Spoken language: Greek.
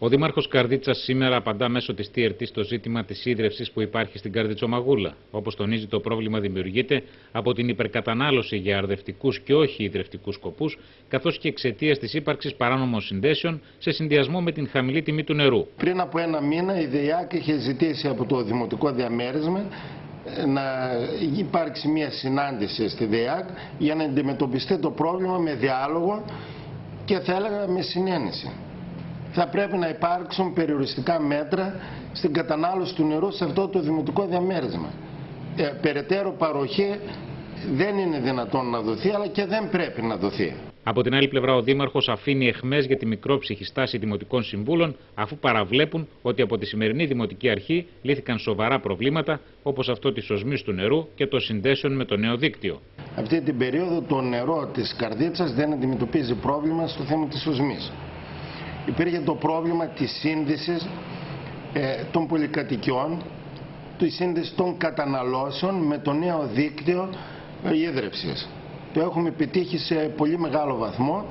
Ο Δήμαρχος Καρδίτσας σήμερα απαντά μέσω της TRT στο ζήτημα της ίδρυυση που υπάρχει στην Καρδιτσομαγούλα. Όπως τονίζει, το πρόβλημα δημιουργείται από την υπερκατανάλωση για αρδευτικούς και όχι ιδρευτικούς σκοπούς, καθώς και εξαιτίας της ύπαρξης παράνομων συνδέσεων σε συνδυασμό με την χαμηλή τιμή του νερού. Πριν από ένα μήνα, η ΔΕΙΑΚ είχε ζητήσει από το Δημοτικό Διαμέρισμα να υπάρξει μια συνάντηση στη ΔΕΙΑΚ για να αντιμετωπιστεί το πρόβλημα με διάλογο και θα έλεγα με συνένεση θα πρέπει να υπάρξουν περιοριστικά μέτρα στην κατανάλωση του νερού σε αυτό το δημοτικό διαμέρισμα. Ε, περαιτέρω παροχή δεν είναι δυνατόν να δοθεί, αλλά και δεν πρέπει να δοθεί. Από την άλλη πλευρά, ο Δήμαρχος αφήνει εχμές για τη μικρόψυχη στάση δημοτικών συμβούλων, αφού παραβλέπουν ότι από τη σημερινή δημοτική αρχή λύθηκαν σοβαρά προβλήματα, όπως αυτό της οσμή του νερού και των συνδέσεων με το νέο δίκτυο. Αυτή την περίοδο το νερό της καρδίτσας δεν αντιμετωπίζει πρόβλημα στο θέμα της οσμή υπήρχε το πρόβλημα της σύνδεσης ε, των πολυκατοικιών, της σύνδεσης των καταναλώσεων με το νέο δίκτυο ε, ίδρυψης. Το έχουμε επιτύχει σε πολύ μεγάλο βαθμό.